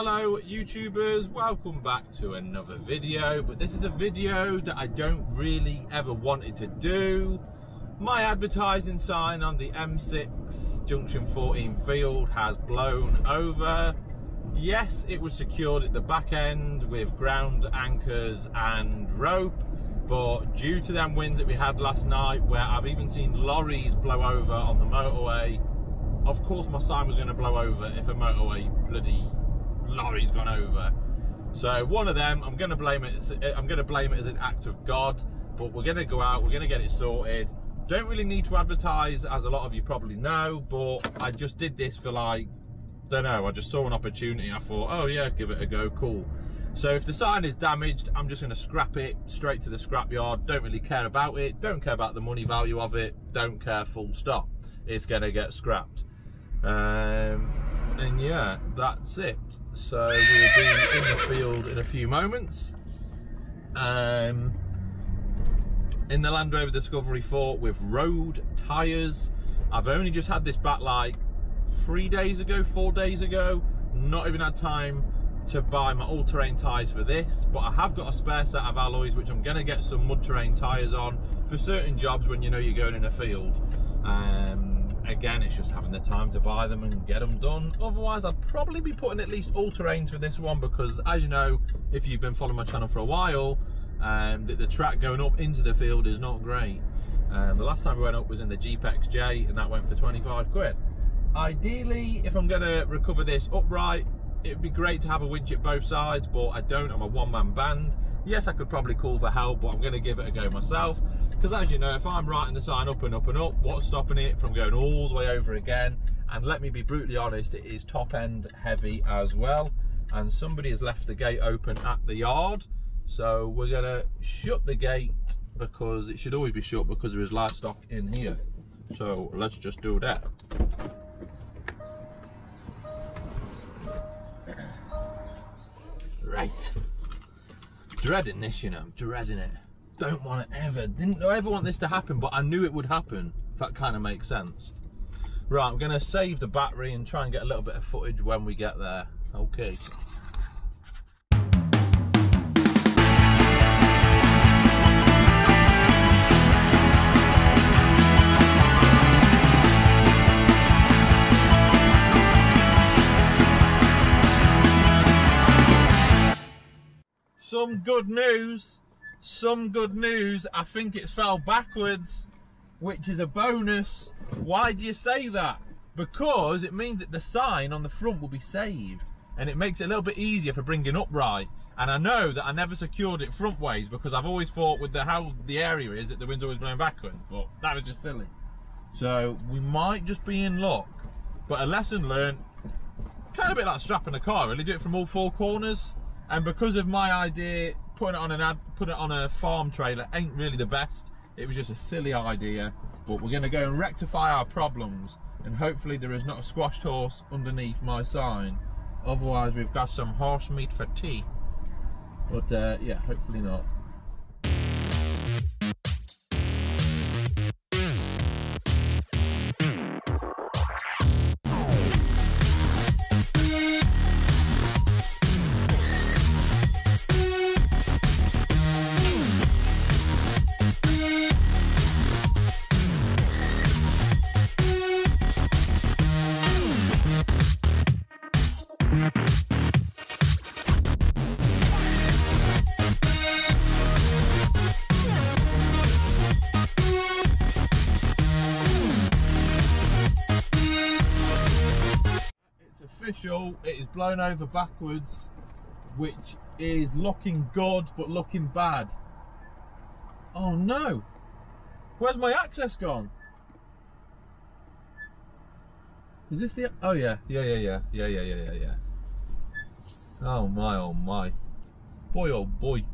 hello YouTubers, welcome back to another video, but this is a video that I don't really ever wanted to do. My advertising sign on the M6 Junction 14 field has blown over. Yes, it was secured at the back end with ground anchors and rope, but due to them winds that we had last night, where I've even seen lorries blow over on the motorway, of course my sign was going to blow over if a motorway bloody lorry's gone over. So one of them, I'm going to blame it. I'm going to blame it as an act of God. But we're going to go out. We're going to get it sorted. Don't really need to advertise, as a lot of you probably know. But I just did this for like, don't know. I just saw an opportunity. I thought, oh yeah, give it a go. Cool. So if the sign is damaged, I'm just going to scrap it straight to the scrapyard. Don't really care about it. Don't care about the money value of it. Don't care. Full stop. It's going to get scrapped. Um, and yeah, that's it. So we'll be in the field in a few moments. Um, in the Land Rover Discovery 4 with road tyres. I've only just had this back like three days ago, four days ago. Not even had time to buy my all-terrain tyres for this, but I have got a spare set of alloys which I'm going to get some mud terrain tyres on for certain jobs when you know you're going in a field. Um, again, it's just having the time to buy them and get them done. Otherwise, I'd probably be putting at least all-terrains for this one because, as you know, if you've been following my channel for a while, um, the, the track going up into the field is not great. Um, the last time we went up was in the Jeep XJ and that went for 25 quid. Ideally, if I'm going to recover this upright, it would be great to have a winch at both sides, but I don't, I'm a one-man band. Yes, I could probably call for help, but I'm going to give it a go myself. Because as you know, if I'm righting the sign up and up and up, what's stopping it from going all the way over again? And let me be brutally honest, it is top end heavy as well. And somebody has left the gate open at the yard. So we're gonna shut the gate because it should always be shut because there is livestock in here. So let's just do that. Right. Dreading this, you know, dreading it don't want to ever, didn't ever want this to happen, but I knew it would happen. If that kind of makes sense. Right, I'm going to save the battery and try and get a little bit of footage when we get there. Okay. Some good news some good news. I think it's fell backwards, which is a bonus. Why do you say that? Because it means that the sign on the front will be saved and it makes it a little bit easier for bringing upright. And I know that I never secured it front ways because I've always thought with the how the area is that the wind's always blowing backwards, but that was just silly. So we might just be in luck. But a lesson learned, kind of a bit like strapping a car, really do it from all four corners. And because of my idea putting it on an ad, put it on a farm trailer ain't really the best. It was just a silly idea, but we're going to go and rectify our problems, and hopefully there is not a squashed horse underneath my sign. Otherwise, we've got some horse meat for tea. But uh, yeah, hopefully not. Official, it is blown over backwards, which is looking good, but looking bad. Oh no! Where's my access gone? Is this the, oh yeah, yeah, yeah, yeah, yeah, yeah, yeah, yeah, yeah. Oh my, oh my. Boy, oh boy.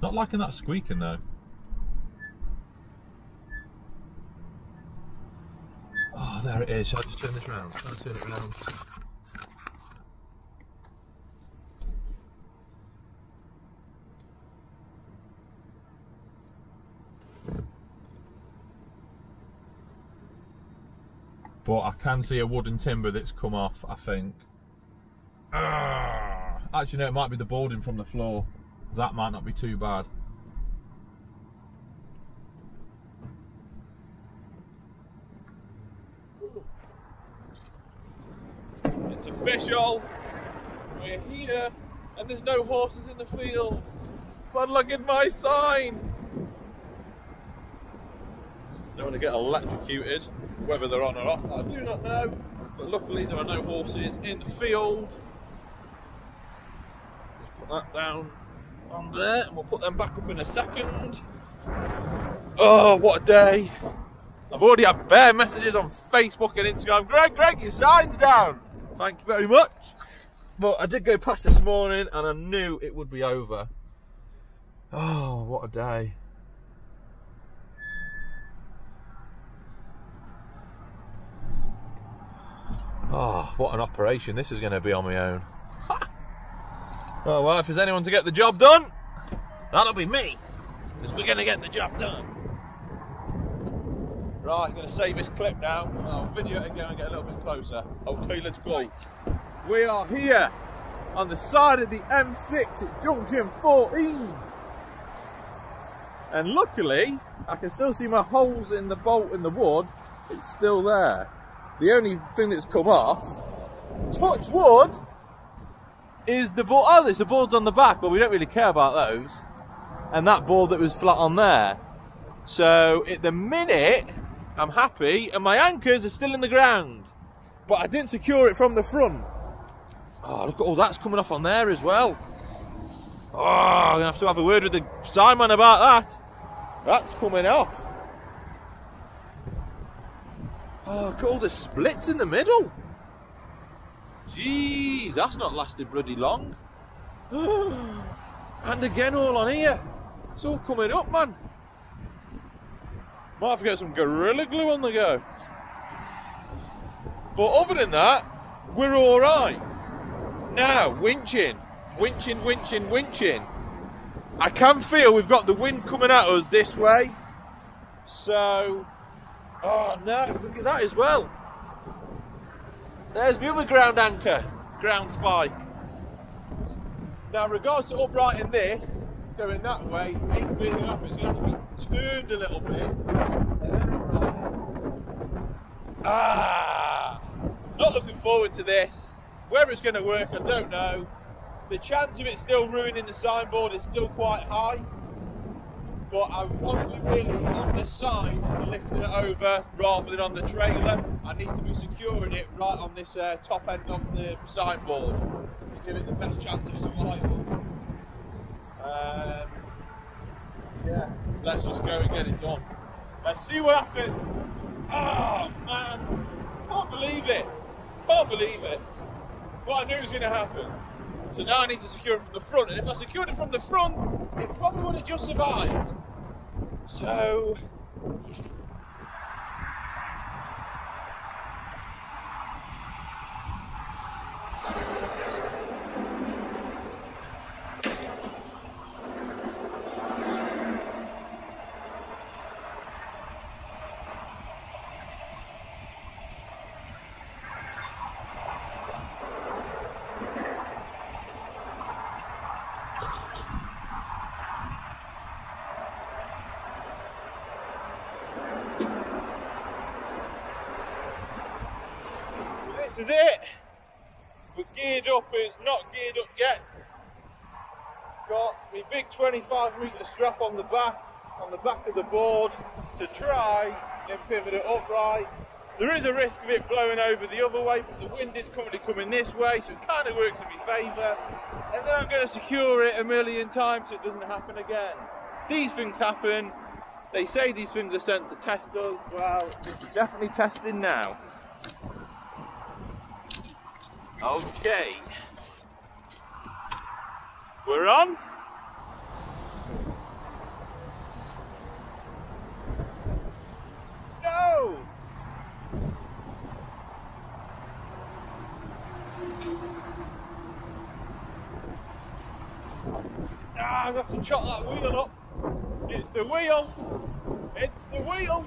Not liking that squeaking though. Oh, there it is. Shall I just turn this around? Shall I turn it around? But I can see a wooden timber that's come off, I think. Ah, actually, no, it might be the boarding from the floor. That might not be too bad. It's official. We're here, and there's no horses in the field. But look at my sign. Don't want to get electrocuted, whether they're on or off, I do not know. But luckily, there are no horses in the field. Just put that down on there, and we'll put them back up in a second. Oh, what a day! I've already had bare messages on Facebook and Instagram. Greg, Greg, your sign's down. Thank you very much. But I did go past this morning and I knew it would be over. Oh, what a day. Oh, what an operation this is going to be on my own. oh, well, if there's anyone to get the job done, that'll be me. Because we're going to get the job done. Right, I'm going to save this clip now. I'll video it again and get a little bit closer. Okay, let's go. We are here on the side of the M6 at junction 14. And luckily, I can still see my holes in the bolt in the wood. It's still there. The only thing that's come off, touch wood, is the board. Oh, there's the boards on the back. Well, we don't really care about those. And that board that was flat on there. So, at the minute, I'm happy, and my anchors are still in the ground. But I didn't secure it from the front. Oh, look at all that's coming off on there as well. Oh, I'm going to have to have a word with the Simon about that. That's coming off. Oh, look at all the splits in the middle. Jeez, that's not lasted bloody long. and again, all on here. It's all coming up, man. Might have to get some Gorilla Glue on the go. But other than that, we're alright. Now, winching. Winching, winching, winching. I can feel we've got the wind coming at us this way. So, oh no, look at that as well. There's the other ground anchor, ground spike. Now, in regards to uprighting this, going that way. It's going to to be turned a little bit. Ah, not looking forward to this. Whether it's going to work, I don't know. The chance of it still ruining the signboard is still quite high. But I want to be on the side lifting it over rather than on the trailer. I need to be securing it right on this uh, top end of the signboard to give it the best chance of survival. Um, yeah, let's just go and get it done. Let's see what happens. Oh man, can't believe it. Can't believe it. What I knew was going to happen. So now I need to secure it from the front, and if I secured it from the front, it probably would have just survived. So, this is it. We're geared up, it's not geared up yet. Got my big 25 metre strap on the back, on the back of the board to try and pivot it upright. There is a risk of it blowing over the other way, but the wind is currently coming this way, so it kind of works in my favour. And then I'm going to secure it a million times so it doesn't happen again. These things happen. They say these things are sent to test us. Well, this is definitely testing now. Okay. We're on. No! Ah, I have to chop that wheel up. It's the wheel. It's the wheel.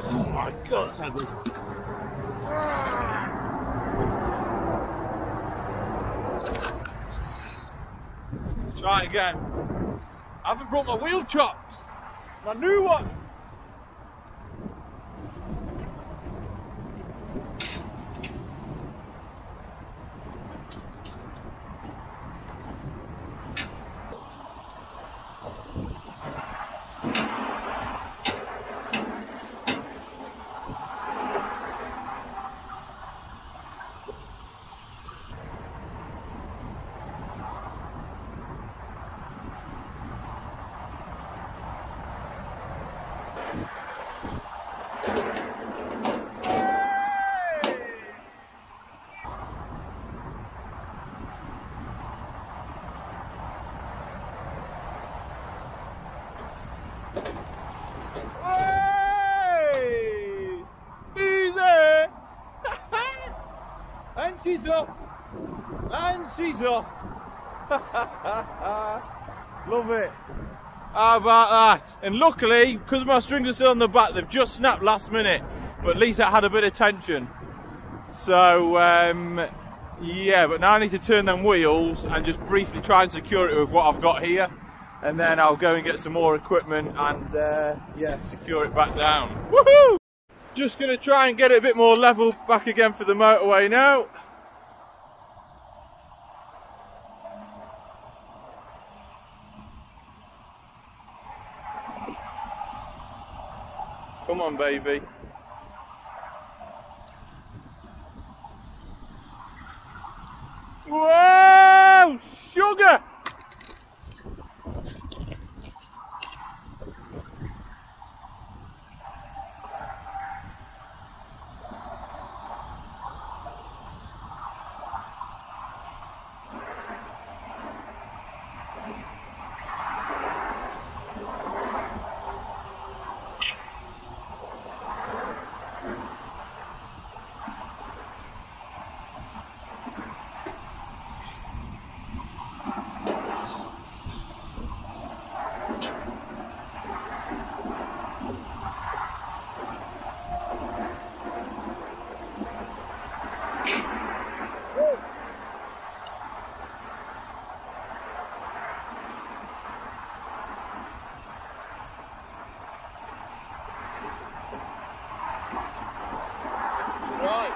Oh my god, heavy. Try again. I haven't brought my wheel chocks. My new one. Hey! Easy! and she's up! And she's up! Love it! How about that? And luckily, because my strings are still on the back, they've just snapped last minute. But at least I had a bit of tension. So, um, yeah, but now I need to turn them wheels and just briefly try and secure it with what I've got here. And then I'll go and get some more equipment and, uh, yeah, secure it back down. Woohoo! Just going to try and get it a bit more level back again for the motorway now. Come on, baby. Whoa! Sugar! Right.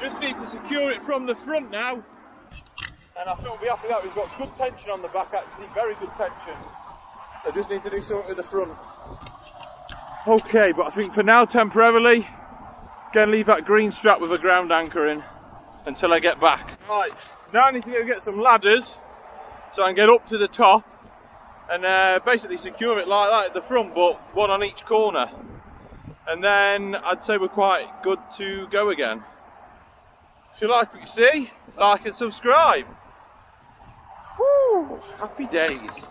Just need to secure it from the front now. And I think we'll be happy that we've got good tension on the back actually, very good tension. So just need to do something with the front. Okay, but I think for now, temporarily, gonna leave that green strap with a ground anchor in until I get back. Right, now I need to go get some ladders so I can get up to the top and uh, basically secure it like that at the front, but one on each corner. And then I'd say we're quite good to go again. If you like what you see, like and subscribe. Whew, happy days.